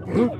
Code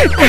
Oh!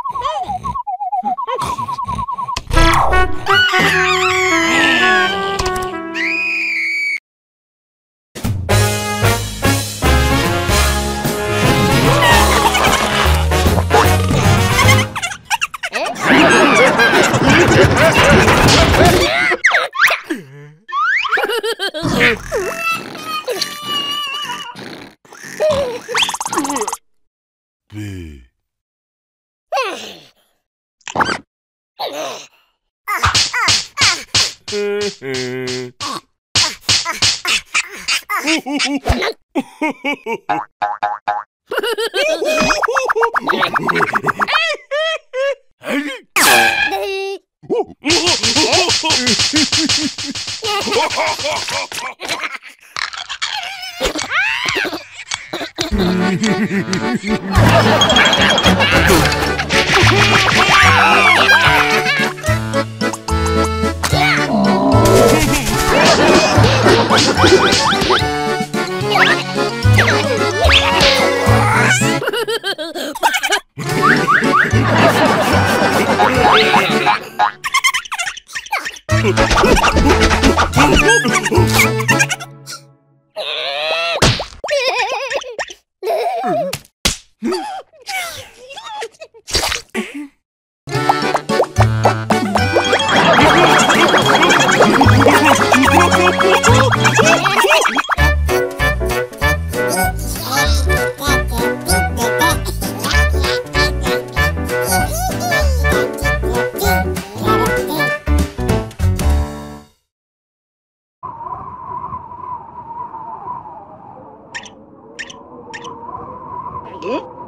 Mm-hmm.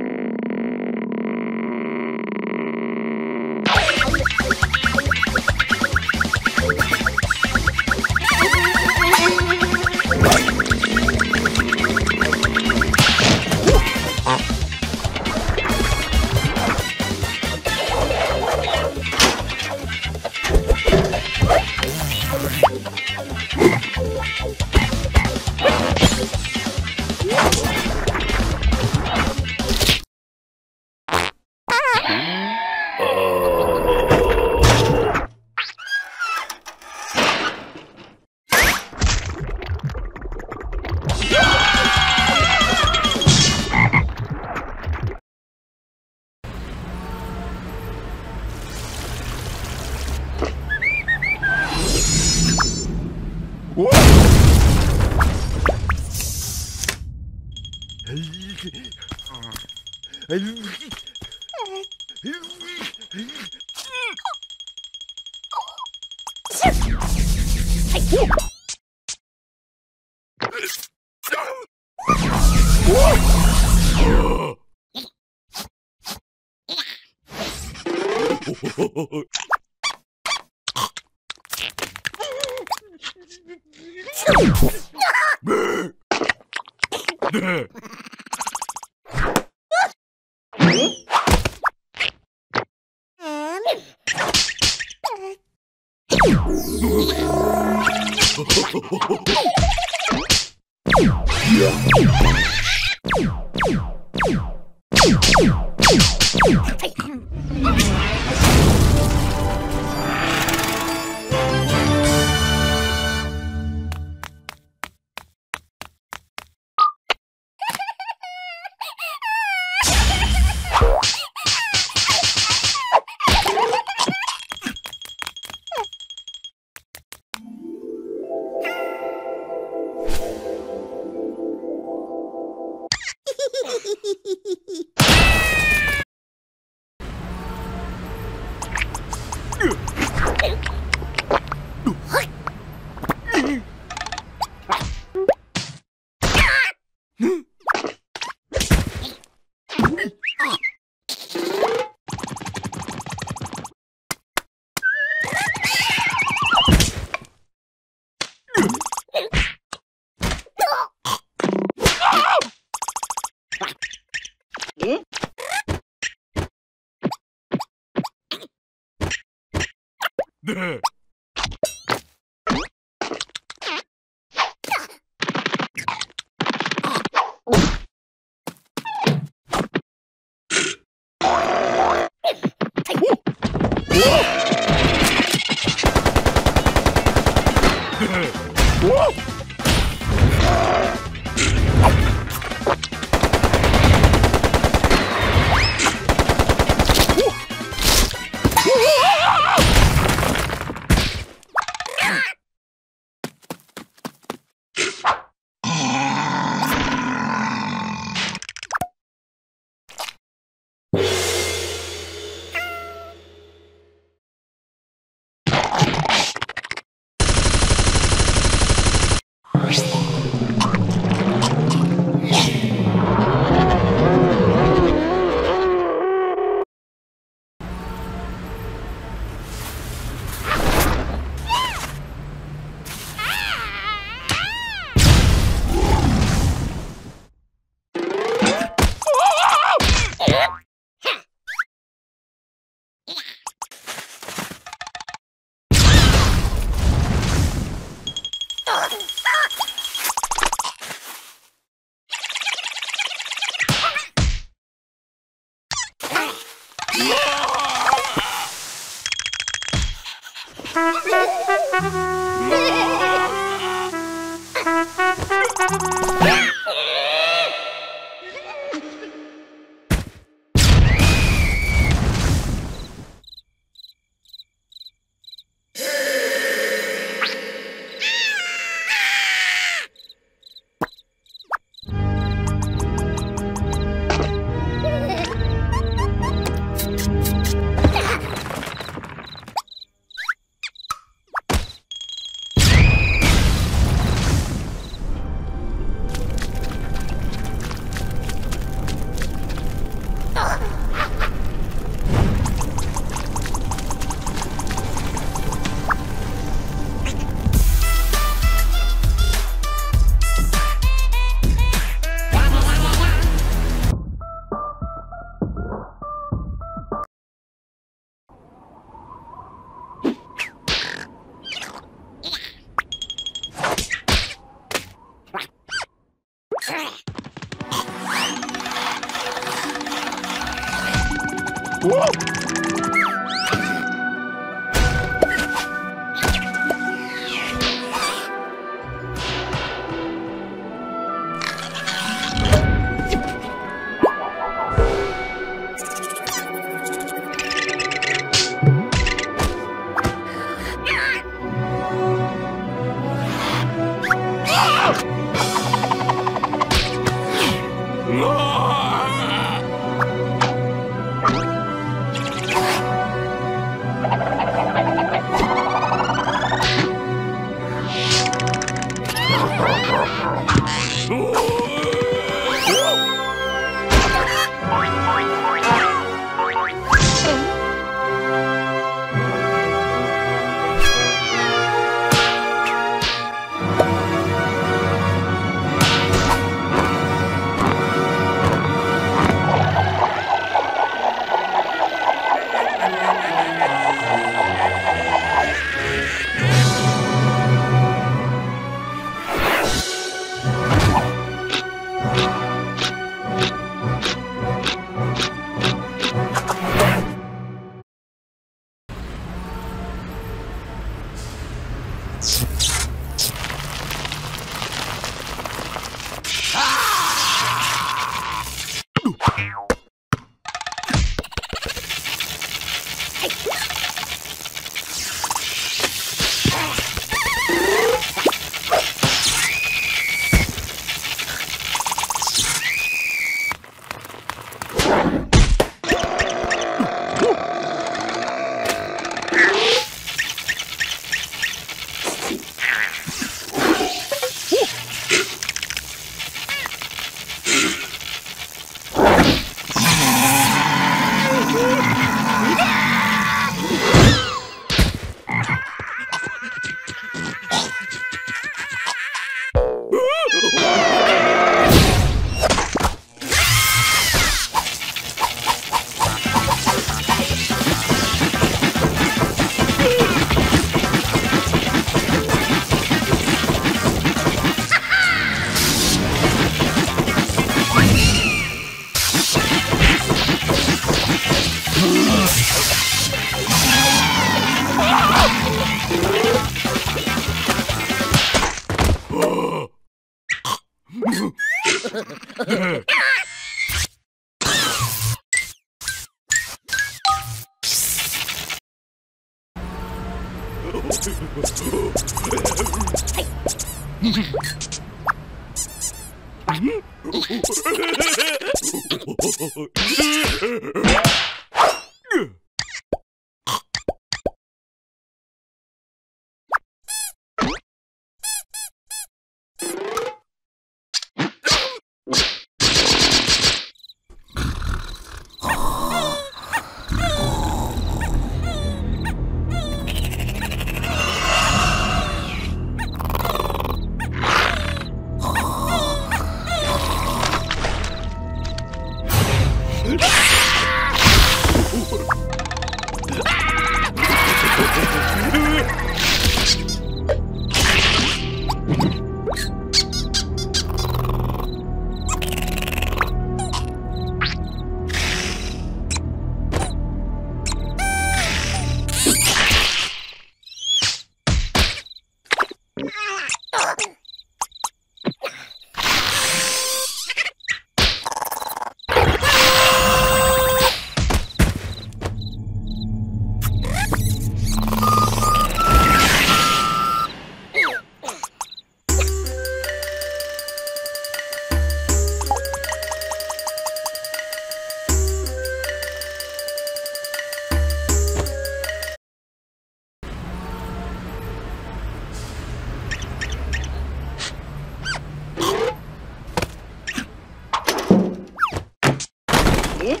네.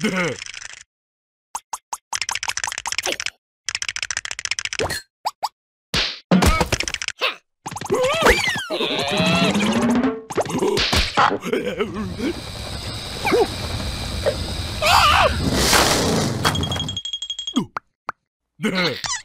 네. 네.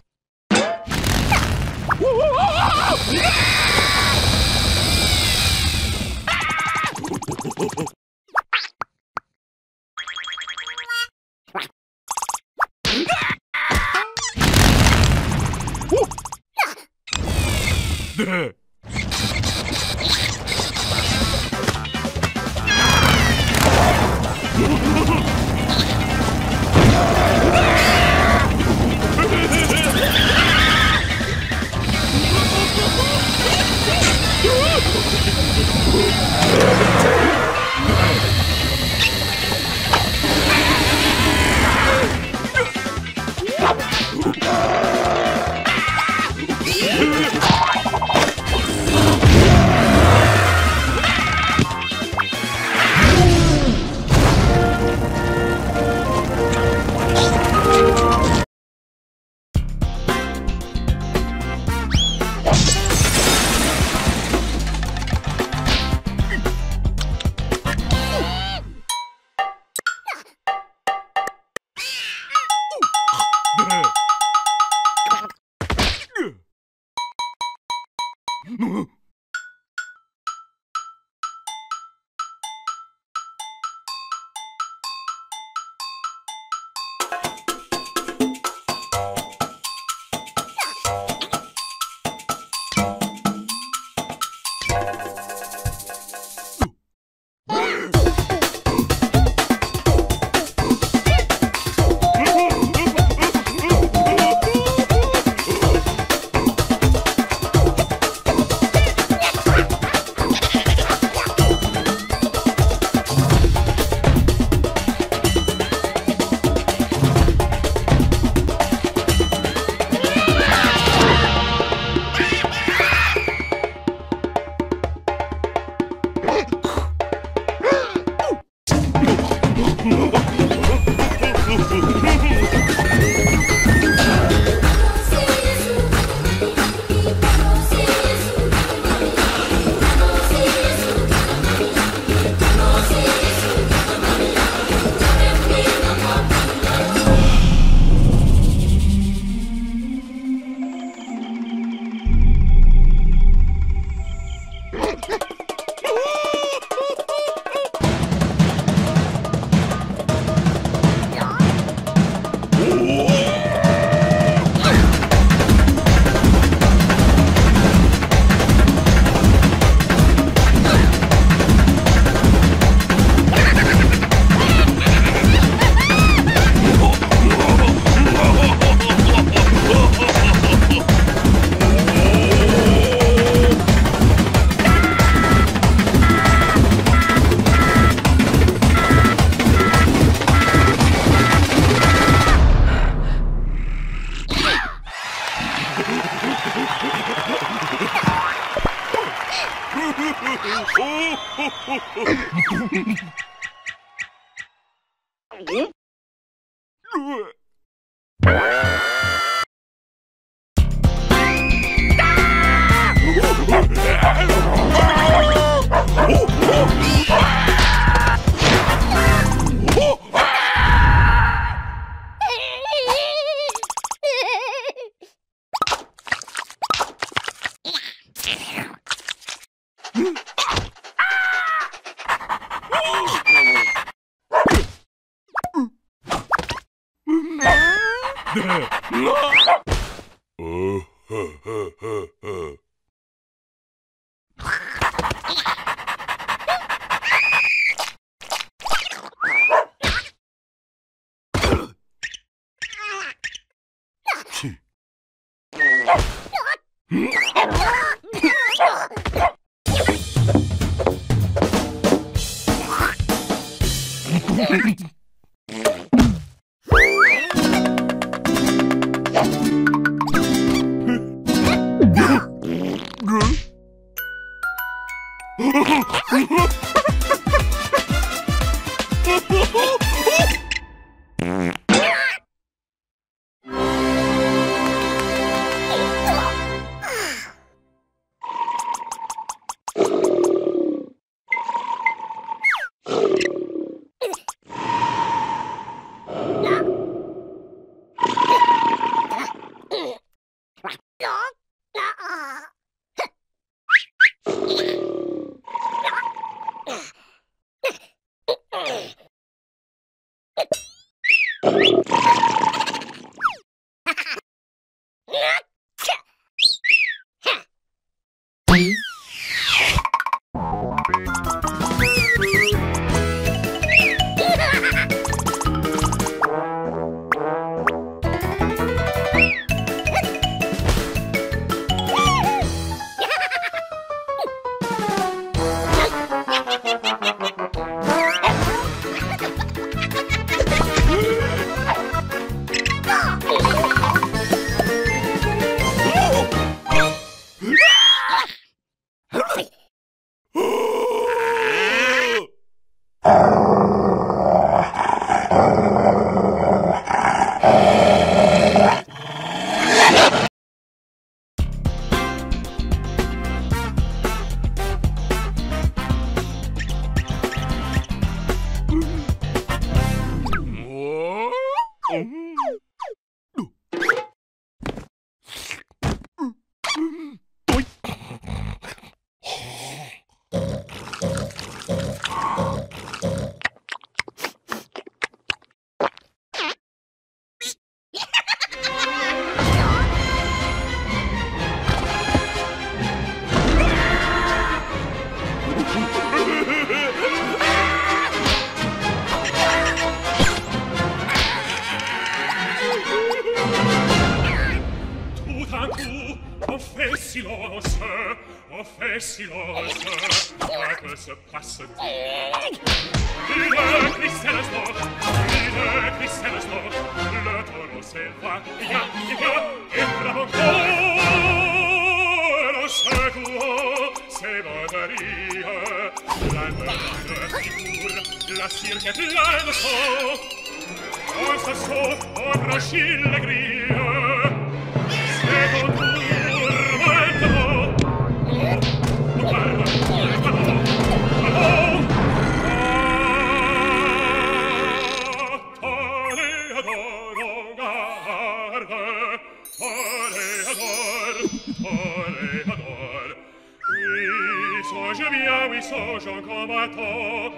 changeant combattant,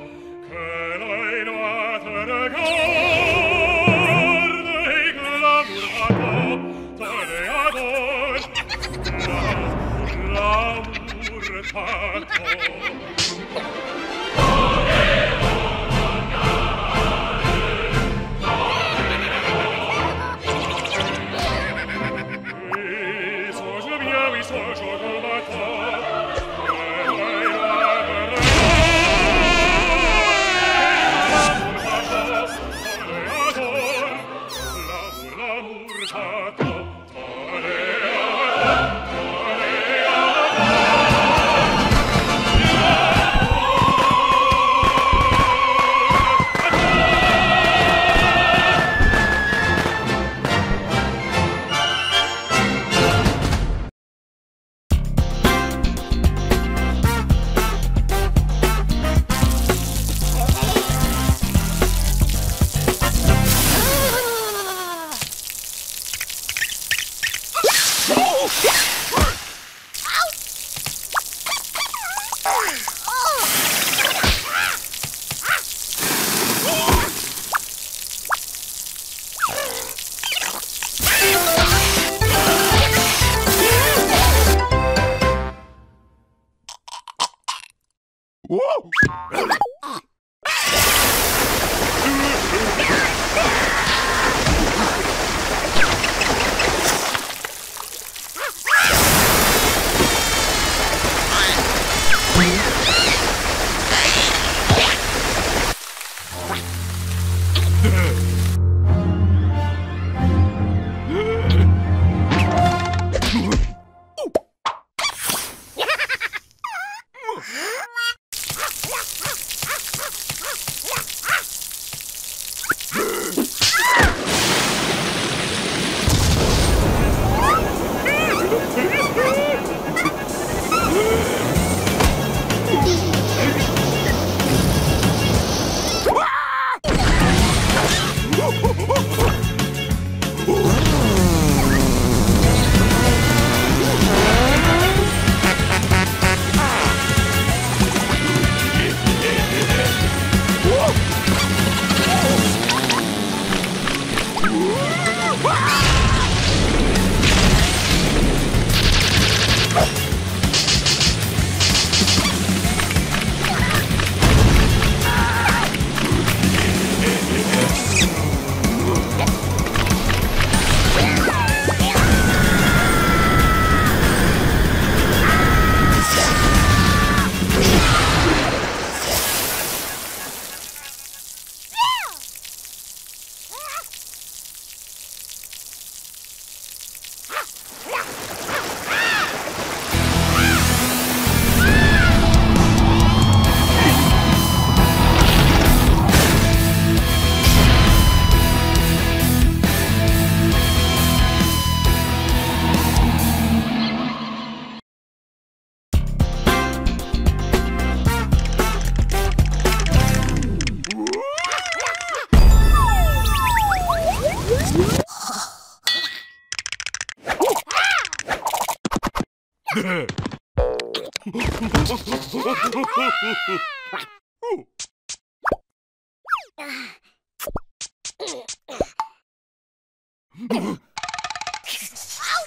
que l'œil noir te regarde et que l'amour attend, tenez à gauche, l'amour t'attend.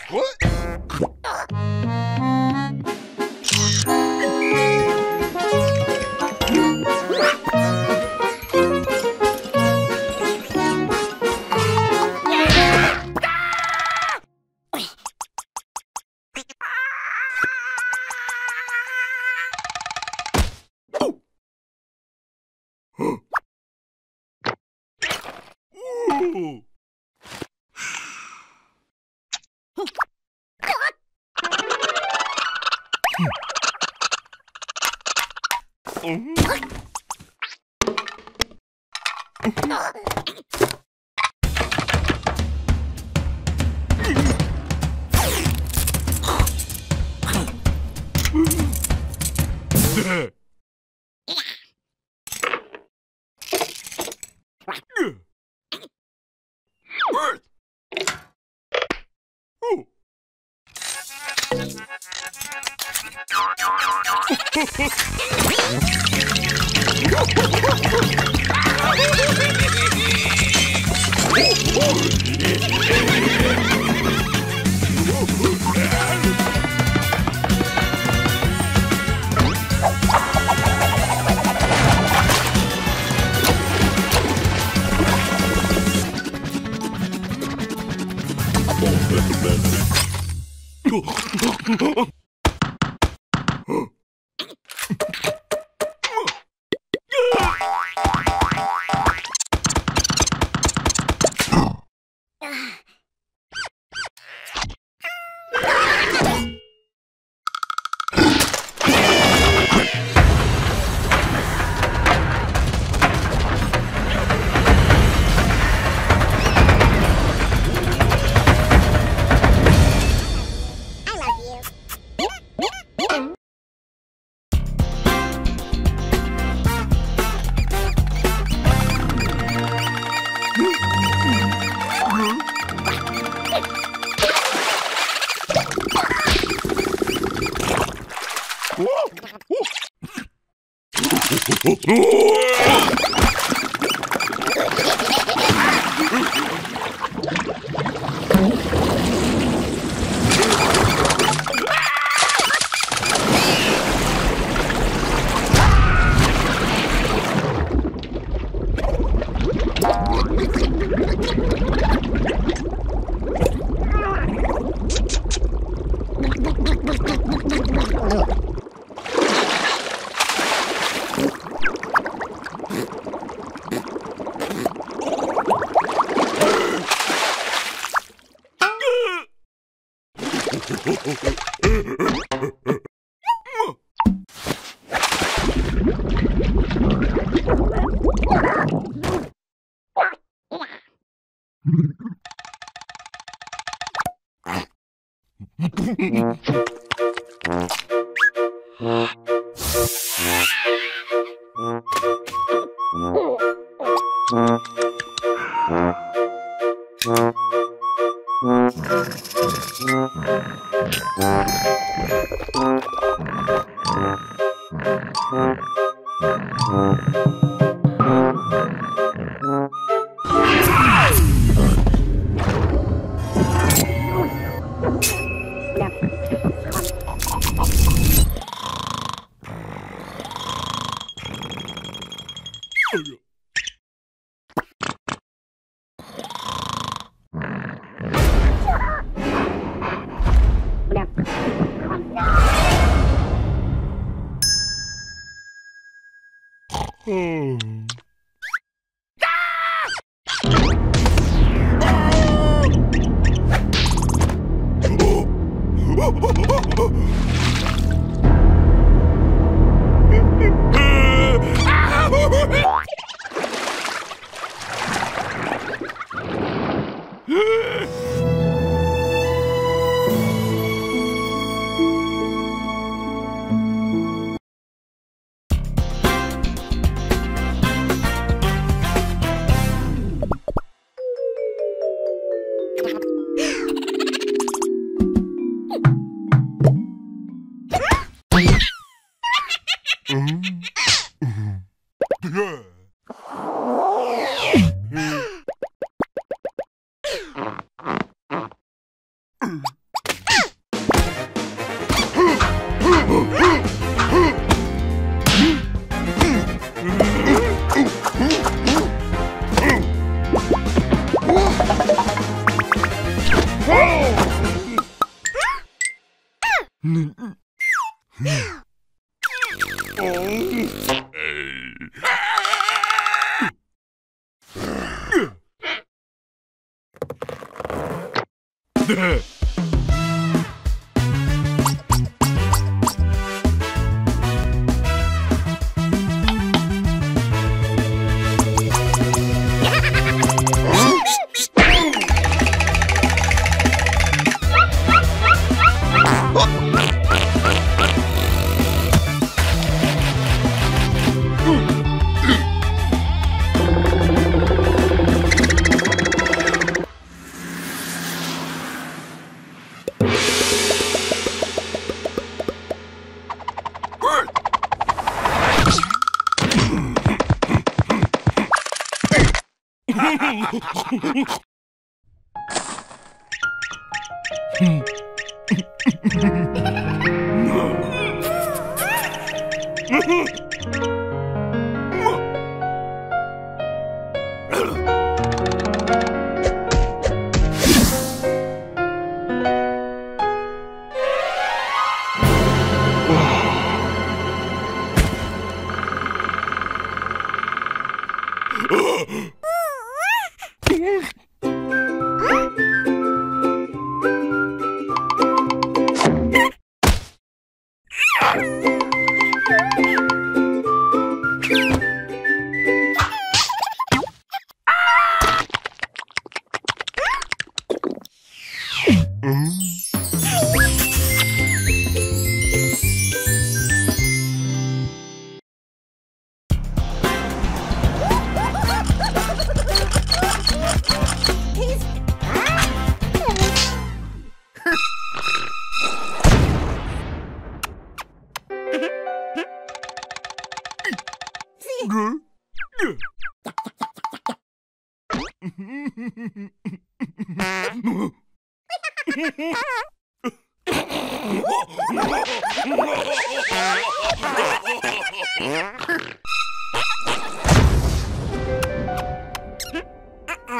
What?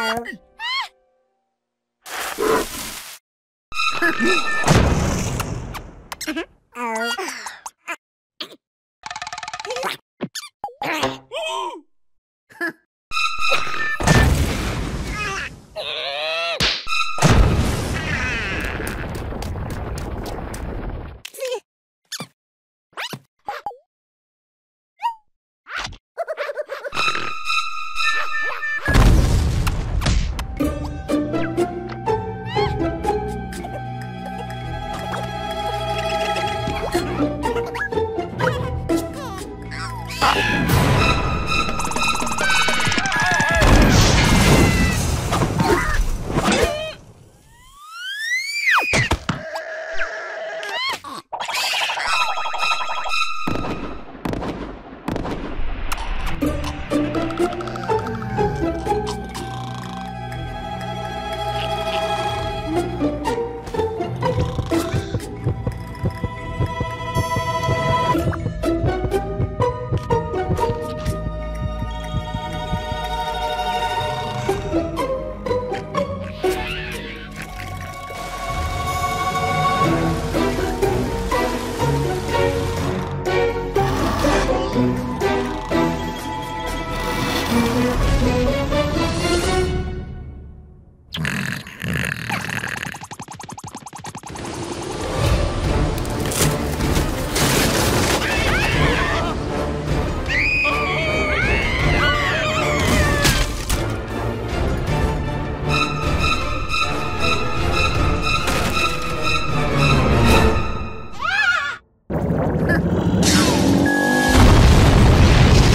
Oh.